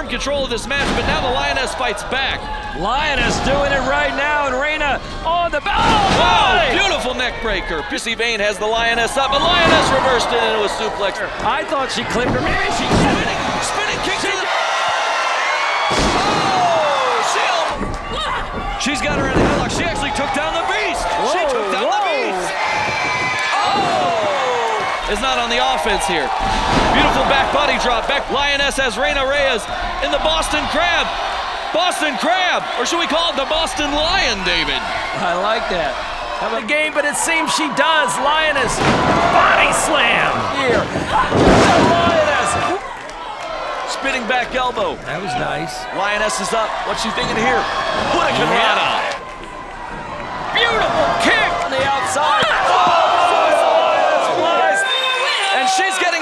firm control of this match, but now the Lioness fights back. Lioness doing it right now, and Reyna on the oh, wow, beautiful neck breaker. Pissy Vane has the Lioness up, but Lioness reversed it into a suplex. I thought she clipped her. Maybe she spinning, spinning kick to the. Oh, she. She's got her in a headlock. She actually took down the Beast. Whoa, she took down whoa. the Beast. Oh, is not on the offense here. Beautiful back body drop. Back Lioness has Reyna Reyes in the Boston Crab. Boston Crab, or should we call it the Boston Lion, David? I like that. Have a game, but it seems she does. Lioness, body slam here. The Lioness. Spinning back elbow. That was nice. Lioness is up. What's she thinking here? What a Beautiful And she's getting